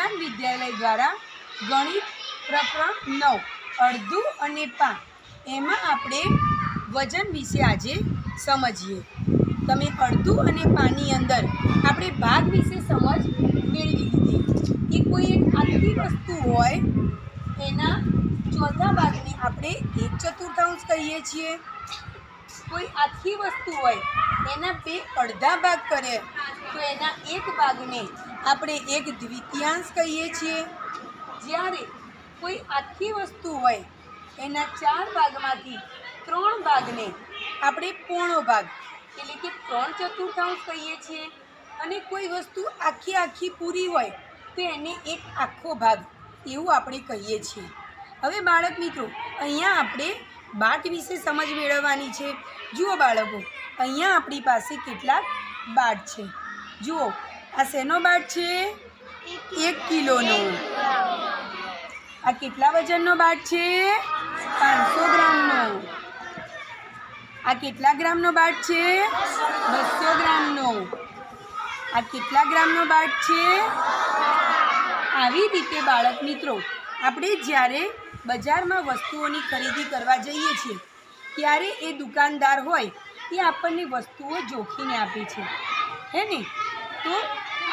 વરદાન વિદ્યાલય દ્વારા ગણિત પ્રકરણ નવ, અડધું અને પા એમાં આપણે વજન વિશે આજે સમજીએ. તમે અડધું અને પાની અંદર આપણે ભાગ વિશે સમજ મેળવી લીધી. કે કોઈ એક આખી વસ્તુ હોય, એના ચોથા ભાગને આપણે એક ચતુર્થાંશ કહીએ છીએ. કોઈ આખી વસ્તુ હોય, એના બે અડધા ભાગ કરે, તો એના એક ભાગને આપણે એક દ્વિતીયાંશ કહીએ છીએ. જ્યારે કોઈ આખી વસ્તુ હોય, એના ચાર ભાગમાંથી ત્રણ ભાગને આપણે પોણો ભાગ એટલે કે ત્રણ ચતુર્થાંશ કહીએ છીએ. અને કોઈ વસ્તુ આખી આખી પૂરી હોય, તો એને એક આખો ભાગ એવું આપણે કહીએ છીએ. હવે બાળક મિત્રો, અહીંયા આપણે બાટ વિશે સમજ મેળવવાની છે. જુઓ બાળકો, અહીંયા આપણી પાસે કેટલાક બાટ છે. જુઓ આ શેનો બાટ છે? એક કિલોનો. આ કેટલા વજનનો બાટ છે? પાંચસો ગ્રામનો. આ કેટલા ગ્રામનો બાટ છે? બસો ગ્રામનો. આ કેટલા ગ્રામનો બાટ છે? આવી રીતે, બાળક મિત્રો, આપણે જ્યારે બજારમાં વસ્તુઓની ખરીદી કરવા જઈએ છીએ, ત્યારે એ દુકાનદાર હોય, એ આપણને વસ્તુઓ જોખીને આપે છે. હે ને? તો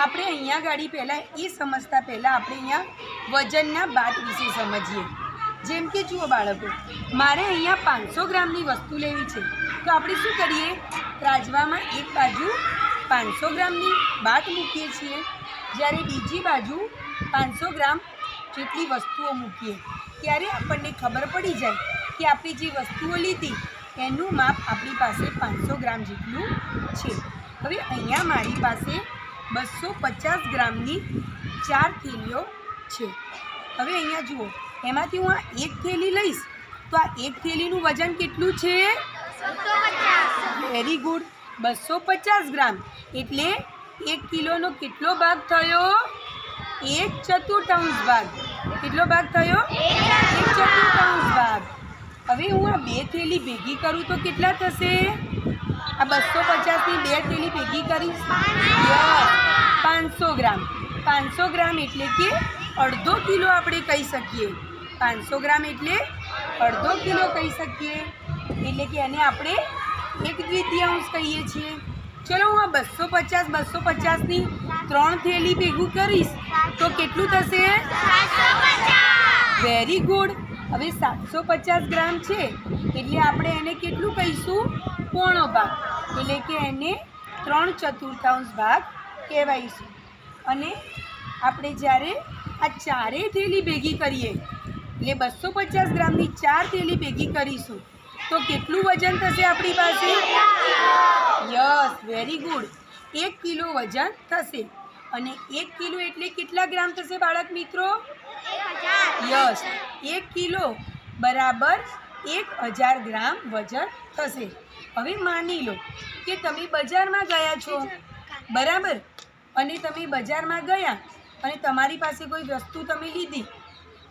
આપણે અહીંયા ગાડી પહેલાં એ સમજતા પહેલાં આપણે અહીંયા વજનના બાટ વિશે સમજીએ. જેમ કે જુઓ બાળકો, મારે અહીંયા પાંચસો ગ્રામની વસ્તુ લેવી છે. તો આપણે શું કરીએ? ત્રાજવામાં એક બાજુ પાંચસો ગ્રામની બાટ મૂકીએ છીએ. જ્યારે બીજી બાજુ પાંચસો ગ્રામ જેટલી વસ્તુઓ મૂકીએ, ત્યારે આપણને ખબર પડી જાય કે આપણે જે વસ્તુઓ લીધી, એનું માપ આપણી પાસે પાંચસો ગ્રામ જેટલું છે. હવે અહીંયા મારી પાસે બસો પચાસ ગ્રામની ચાર થેલીઓ છે. હવે અહીંયા જુઓ એમાંથી હું આ એક થેલી લઈશ તો આ એક થેલીનું વજન કેટલું છે? વેરી ગુડ બસો પચાસ ગ્રામ. એટલે એક કિલોનો કેટલો ભાગ થયો? એક ચતુર્થાંશ ભાગ. કેટલો ભાગ થયો? એક ચતુર્થાંશ ભાગ. હવે હું આ બે થેલી ભેગી કરું તો કેટલા થશે? આ બસો પચાસની બે થેલી ભેગી કરીશ પાંચસો ગ્રામ. પાંચસો ગ્રામ એટલે કે અડધો કિલો આપણે કહી શકીએ. પાંચસો ગ્રામ એટલે અડધો કિલો કહી શકીએ. એટલે કે એને આપણે એક દ્વિતીયાંશ કહીએ છીએ. ચલો હું આ બસો પચાસ, બસો પચાસની ત્રણ થેલી ભેગું કરીશ. તો કેટલું થશે? Very good. હવે સાતસો પચાસ ગ્રામ છે. એટલે આપણે એને કેટલું કહીશું? પોણો ભાગ. એટલે કે એને ત્રણ ચતુર્થાંશ ભાગ કહેવાઈશું અને આપણે જ્યારે આ ચારેય થેલી ભેગી કરીએ એટલે બસો પચાસ ગ્રામની ચાર થેલી ભેગી કરીશું તો કેટલું વજન થશે આપણી પાસે? યસ વેરી ગુડ એક કિલો વજન થશે. અને એક કિલો એટલે કેટલા ગ્રામ થશે બાળક મિત્રો? યસ એક કિલો બરાબર એક હજાર ગ્રામ વજન થશે હવે માની લો કે તમે બજારમાં ગયા છો. બરાબર? અને તમે બજારમાં ગયા અને તમારી પાસે કોઈ વસ્તુ તમે લીધી.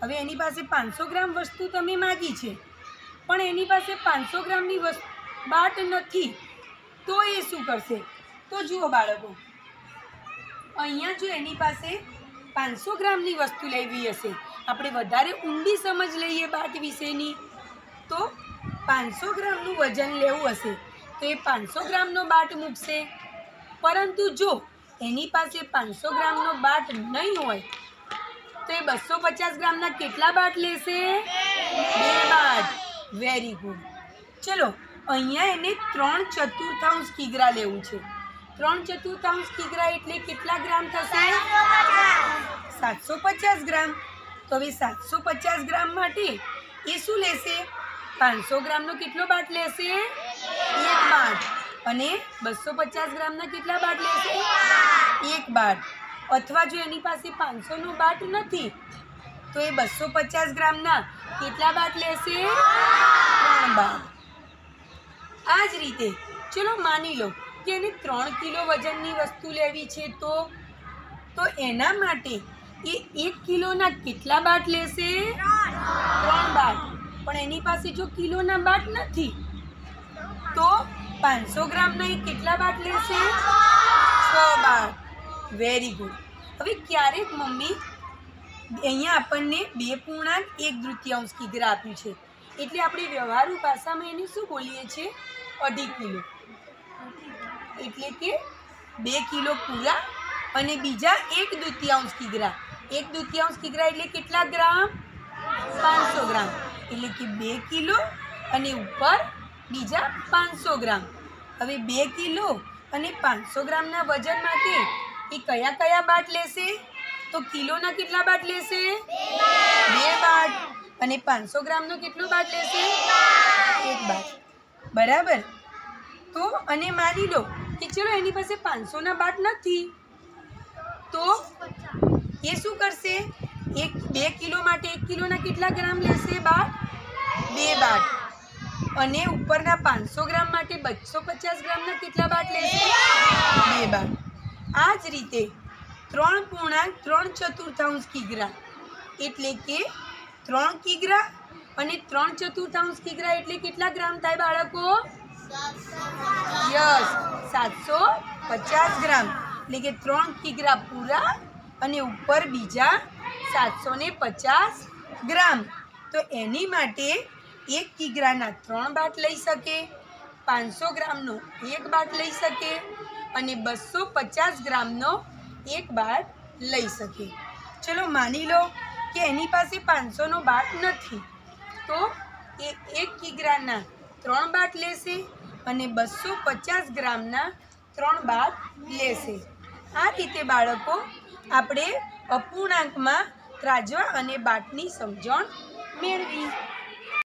હવે એની પાસે પાંચસો ગ્રામ વસ્તુ તમે માગી છે. પણ એની પાસે પાંચસો ગ્રામની વસ્તુ બાટ નથી. તો એ શું કરશે? તો જુઓ બાળકો. અહીંયા જો એની પાસે પાંચસો ગ્રામની વસ્તુ લેવી હશે. આપણે વધારે ઊંડી સમજ લઈએ બાટ વિશેની. પાંચસો ગ્રામનું વજન લેવું હશે, તો એ પાંચસો ગ્રામનો બાટ મૂકશે. પરંતુ જો એની પાસે પાંચસો ગ્રામનો બાટ નહીં હોય, તો એ બસો પચાસ ગ્રામના કેટલા બાટ લેશે? બે બાટ. વેરી ગુડ ચલો, અહીંયા એને ત્રણ ચતુર્થાંશ કિગ્રા લેવું છે. ત્રણ ચતુર્થાંશ કિગ્રા એટલે કેટલા ગ્રામ થશે? સાતસો પચાસ ગ્રામ. તો હવે સાતસો પચાસ ગ્રામ માટે એ શું લેશે? પાંચસો ગ્રામનો કેટલો બાટ લેશે? એક બાટ. અને બસો પચાસ ગ્રામના કેટલા બાટ લેશે? એક બાટ. અથવા જો એની પાસે પાંચસોનો બાટ નથી, તો એ બસો પચાસ ગ્રામના કેટલા બાટ લેશે? ત્રણ બાટ. આ જ રીતે, ચલો માની લો કે એને ત્રણ કિલો વજનની વસ્તુ લેવી છે તો તો એના માટે એ એક કિલોના કેટલા બાટ લેશે? ત્રણ બાટ. પણ એની પાસે જો કિલોના બાટ નથી, તો પાંચસો ગ્રામના એ કેટલા બાટ લેશે? છ બાટ. વેરી ગુડ હવે ક્યારેક મમ્મી અહીંયા આપણને બે પૂર્ણાંક, એક તૃતીયાંશ કિગ્રા આપ્યું છે? એટલે આપણે વ્યવહારુ ભાષામાં એને શું બોલીએ છીએ? અઢી કિલો. એટલે કે બે કિલો પૂરા અને બીજા એક દ્વિતીયાંશ કિગ્રા એક દ્વિતીયાંશ કિગ્રા એટલે કેટલા ગ્રામ? પાંચસો ગ્રામ. એટલે કે બે કિલો અને ઉપર બીજા પાંચસો ગ્રામ. હવે બે કિલો અને પાંચસો ગ્રામના વજન માટે એ કયા કયા બાટ લેશે? તો કિલોના કેટલા બાટ લેશે? બે બાટ. અને પાંચસો ગ્રામનો કેટલો બાટ લેશે? એક બાટ. બરાબર? તો અને માની લો કે ચલો એની પાસે પાંચસોના બાટ નથી. તો એ શું કરશે? એક, બે કિલો માટે એક કિલોના કેટલા ગ્રામ લેશે બાટ બે બાટ અને ઉપરના પાંચસો ગ્રામ માટે બસો પચાસ ગ્રામના કેટલા બાટ લેશે? બે બાટ આ જ રીતે ત્રણ પૂર્ણાંક, ત્રણ ચતુર્થાંશ કિગ્રા. એટલે કે ત્રણ કિગ્રા અને ત્રણ ચતુર્થાંશ કિગ્રા એટલે કેટલા ગ્રામ થાય બાળકો? યસ, સાતસો પચાસ ગ્રામ. એટલે કે ત્રણ કિગ્રા પૂરા અને ઉપર બીજા સાતસો ને પચાસ ગ્રામ. તો એની માટે એક કિગ્રાના ત્રણ બાટ લઈ શકે, પાંચસો ગ્રામનો એક બાટ લઈ શકે અને બસો પચાસ ગ્રામનો એક બાટ લઈ શકે. ચલો માની લો કે એની પાસે પાંચસોનો બાટ નથી. તો એ એક કિગ્રાના ત્રણ બાટ લેશે અને બસો પચાસ ગ્રામના ત્રણ બાટ લેશે. આ રીતે બાળકો આપણે અપૂર્ણાંકમાં ત્રાજવા અને બાટની સમજણ મેળવી.